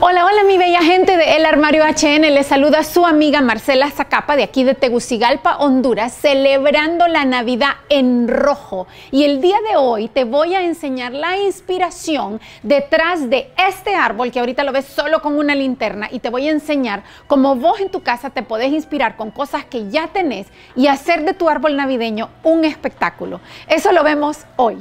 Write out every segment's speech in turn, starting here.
Hola, hola mi bella gente de El Armario HN, les saluda su amiga Marcela Zacapa de aquí de Tegucigalpa, Honduras, celebrando la Navidad en rojo. Y el día de hoy te voy a enseñar la inspiración detrás de este árbol que ahorita lo ves solo con una linterna y te voy a enseñar cómo vos en tu casa te podés inspirar con cosas que ya tenés y hacer de tu árbol navideño un espectáculo. Eso lo vemos hoy.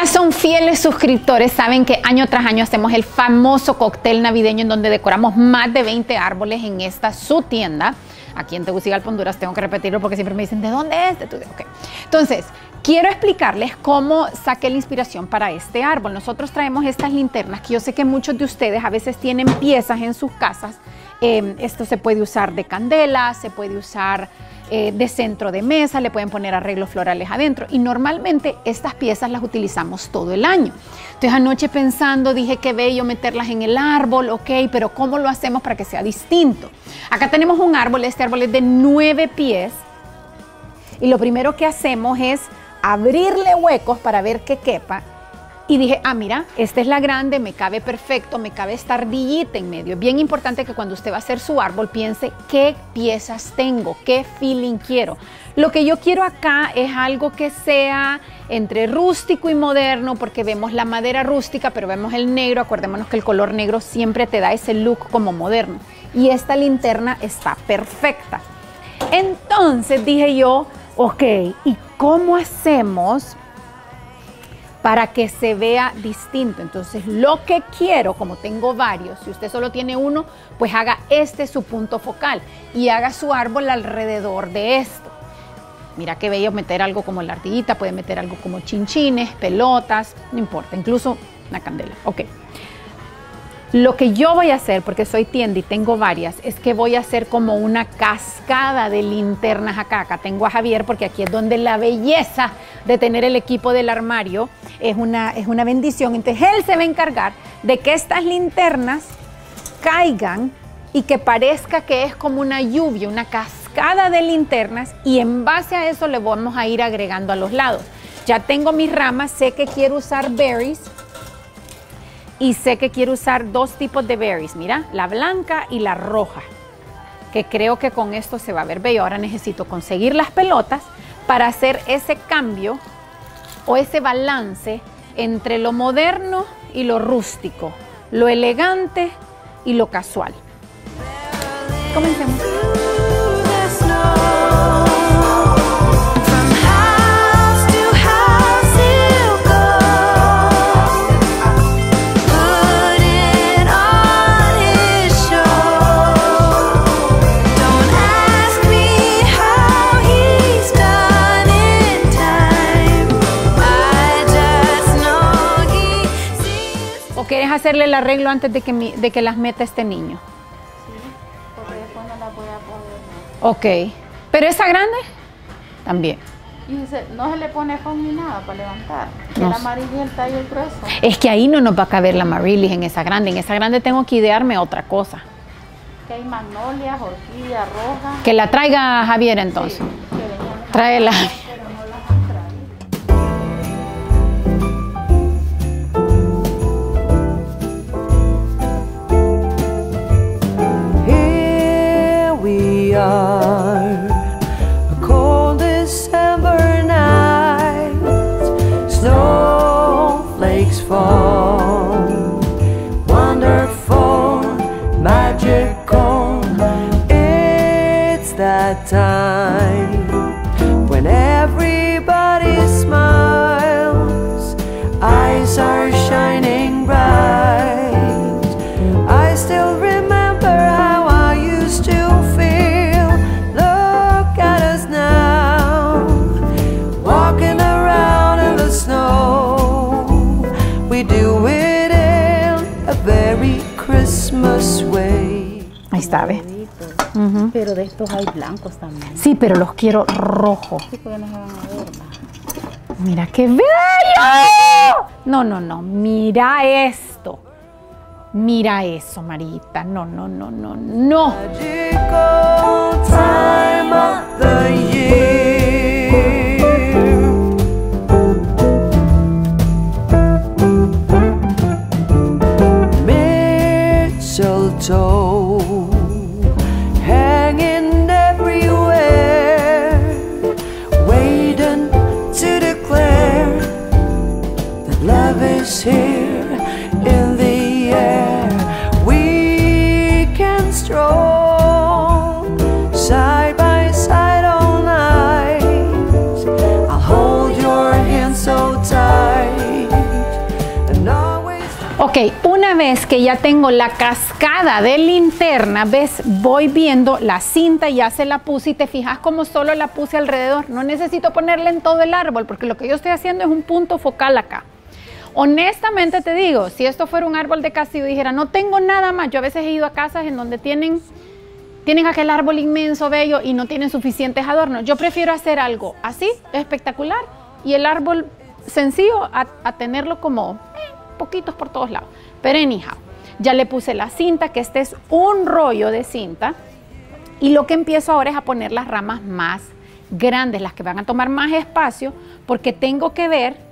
Ya son fieles suscriptores saben que año tras año hacemos el famoso cóctel navideño en donde decoramos más de 20 árboles en esta su tienda. Aquí en Tegucigalpa, Honduras, tengo que repetirlo porque siempre me dicen, ¿de dónde es? Okay. Entonces, quiero explicarles cómo saqué la inspiración para este árbol. Nosotros traemos estas linternas que yo sé que muchos de ustedes a veces tienen piezas en sus casas. Eh, esto se puede usar de candela, se puede usar eh, de centro de mesa, le pueden poner arreglos florales adentro y normalmente estas piezas las utilizamos todo el año. Entonces anoche pensando dije que bello meterlas en el árbol, ok, pero ¿cómo lo hacemos para que sea distinto? Acá tenemos un árbol, este árbol es de nueve pies y lo primero que hacemos es abrirle huecos para ver que quepa y dije, ah, mira, esta es la grande, me cabe perfecto, me cabe esta ardillita en medio. Bien importante que cuando usted va a hacer su árbol piense qué piezas tengo, qué feeling quiero. Lo que yo quiero acá es algo que sea entre rústico y moderno, porque vemos la madera rústica, pero vemos el negro. Acordémonos que el color negro siempre te da ese look como moderno. Y esta linterna está perfecta. Entonces dije yo, ok, ¿y cómo hacemos para que se vea distinto. Entonces, lo que quiero, como tengo varios, si usted solo tiene uno, pues haga este su punto focal y haga su árbol alrededor de esto. Mira qué bello meter algo como la ardillita, puede meter algo como chinchines, pelotas, no importa, incluso una candela. Ok. Lo que yo voy a hacer, porque soy tienda y tengo varias, es que voy a hacer como una cascada de linternas acá. Acá tengo a Javier, porque aquí es donde la belleza de tener el equipo del armario es una, es una bendición. Entonces él se va a encargar de que estas linternas caigan y que parezca que es como una lluvia, una cascada de linternas y en base a eso le vamos a ir agregando a los lados. Ya tengo mis ramas, sé que quiero usar berries y sé que quiero usar dos tipos de berries, mira, la blanca y la roja, que creo que con esto se va a ver bello. Ahora necesito conseguir las pelotas para hacer ese cambio o ese balance entre lo moderno y lo rústico, lo elegante y lo casual. Comencemos. Hacerle el arreglo antes de que, de que las meta este niño? Sí, porque después no las voy a poder. Ok. ¿Pero esa grande? También. Y no se le pone foam ni nada para levantar. Que la amarilla el tallo grueso. Es que ahí no nos va a caber la Marilis en esa grande. En esa grande tengo que idearme otra cosa. Que hay magnolias, orquídeas rojas. Que la traiga Javier entonces. Sí, Tráela. that time when everybody smiles, eyes are shining bright. I still remember how I used to feel. Look at us now, walking around in the snow. We do it in a very Christmas way. Pero de estos hay blancos también. Sí, pero los quiero rojos. Sí, porque no se van a ver. Mira qué bello. No, no, no. Mira esto. Mira eso, Marita. No, no, no, no, no. Here in the air. We can stroll side by side. I'll hold your hand so tight and always. Ok, una vez que ya tengo la cascada de linterna, ves, voy viendo la cinta, ya se la puse y te fijas como solo la puse alrededor. No necesito ponerla en todo el árbol porque lo que yo estoy haciendo es un punto focal acá. Honestamente te digo, si esto fuera un árbol de yo dijera, no tengo nada más, yo a veces he ido a casas en donde tienen, tienen aquel árbol inmenso, bello y no tienen suficientes adornos. Yo prefiero hacer algo así, espectacular, y el árbol sencillo a, tenerlo como eh, poquitos por todos lados. Pero anyhow, ya le puse la cinta, que este es un rollo de cinta, y lo que empiezo ahora es a poner las ramas más grandes, las que van a tomar más espacio, porque tengo que ver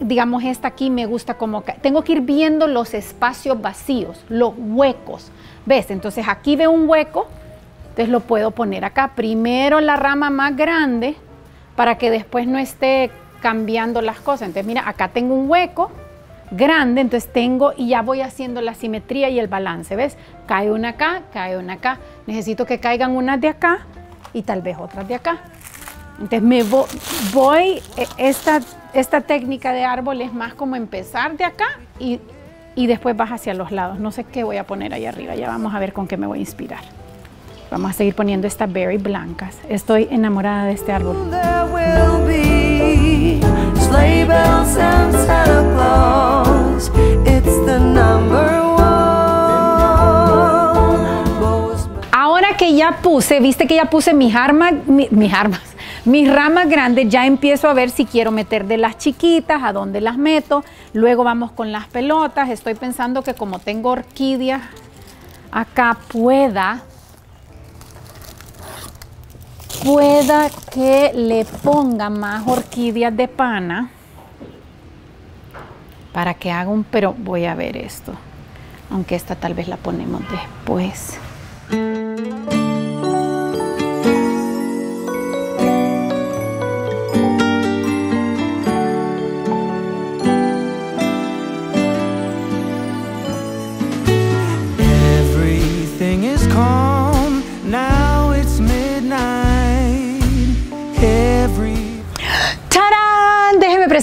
digamos, esta aquí me gusta como, tengo que ir viendo los espacios vacíos, los huecos. ¿Ves? Entonces aquí veo un hueco, entonces lo puedo poner acá. Primero la rama más grande para que después no esté cambiando las cosas. Entonces mira, acá tengo un hueco grande, entonces tengo y ya voy haciendo la simetría y el balance, ¿ves? Cae una acá, cae una acá. Necesito que caigan unas de acá y tal vez otras de acá. Entonces me vo- voy, eh, esta, esta técnica de árbol es más como empezar de acá y, y después vas hacia los lados. No sé qué voy a poner ahí arriba, ya vamos a ver con qué me voy a inspirar. Vamos a seguir poniendo estas berry blancas. Estoy enamorada de este árbol. Ahora que ya puse, viste que ya puse mis armas, mi- mis armas, mis ramas grandes, ya empiezo a ver si quiero meter de las chiquitas, a dónde las meto. Luego vamos con las pelotas. Estoy pensando que como tengo orquídeas acá pueda pueda que le ponga más orquídeas de pana para que haga un, pero voy a ver esto, aunque esta tal vez la ponemos después.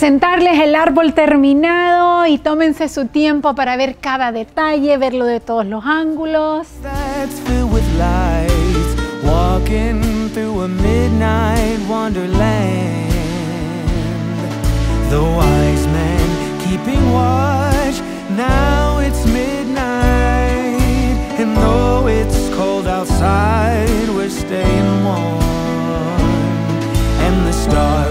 Presentarles el árbol terminado y tómense su tiempo para ver cada detalle, verlo de todos los ángulos. outside, we're staying warm. And the star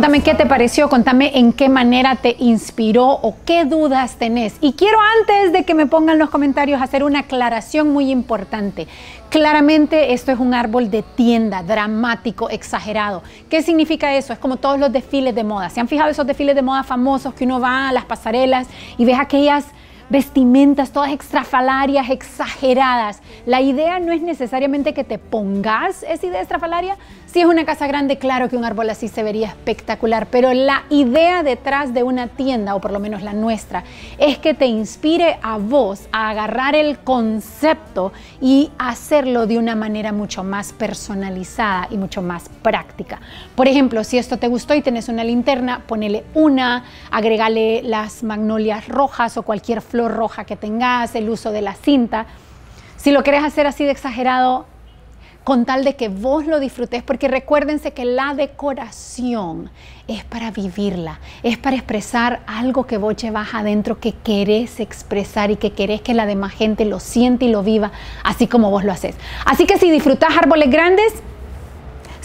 Contame qué te pareció, contame en qué manera te inspiró o qué dudas tenés. Y quiero antes de que me pongan los comentarios hacer una aclaración muy importante. Claramente esto es un árbol de tienda, dramático, exagerado. ¿Qué significa eso? Es como todos los desfiles de moda. ¿Se han fijado esos desfiles de moda famosos que uno va a las pasarelas y ves aquellas vestimentas todas extrafalarias, exageradas. La idea no es necesariamente que te pongas esa idea estrafalaria. Si es una casa grande, claro que un árbol así se vería espectacular, pero la idea detrás de una tienda, o por lo menos la nuestra, es que te inspire a vos a agarrar el concepto y hacerlo de una manera mucho más personalizada y mucho más práctica. Por ejemplo, si esto te gustó y tenés una linterna, ponele una, agregale las magnolias rojas o cualquier flor roja que tengas, el uso de la cinta. Si lo querés hacer así de exagerado, con tal de que vos lo disfrutes, porque recuérdense que la decoración es para vivirla, es para expresar algo que vos llevas adentro que querés expresar y que querés que la demás gente lo siente y lo viva, así como vos lo haces. Así que si disfrutás árboles grandes,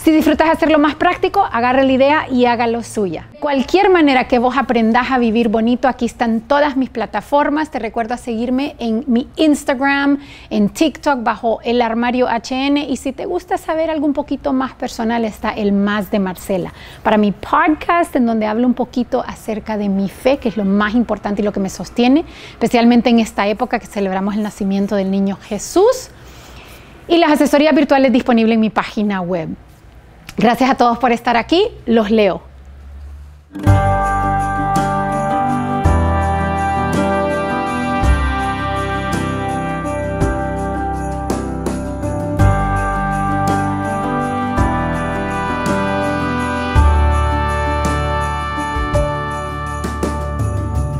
si disfrutas hacerlo más práctico, agarra la idea y hágalo suya. Cualquier manera que vos aprendas a vivir bonito, aquí están todas mis plataformas. Te recuerdo seguirme en mi Instagram, en TikTok bajo el armario HN. Y si te gusta saber algo un poquito más personal, está el más de Marcela. Para mi podcast, en donde hablo un poquito acerca de mi fe, que es lo más importante y lo que me sostiene, especialmente en esta época que celebramos el nacimiento del niño Jesús. Y las asesorías virtuales disponibles en mi página web. Gracias a todos por estar aquí. Los leo.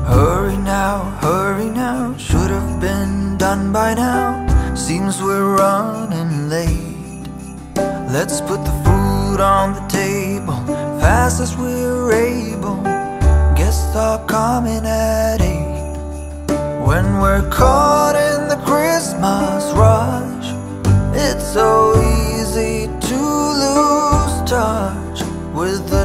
Hurry now, hurry now, should have been done by now. Seems we're running late. Let's put the food on the table fast as we're able. Guests are coming at eight. When we're caught in the Christmas rush, it's so easy to lose touch with the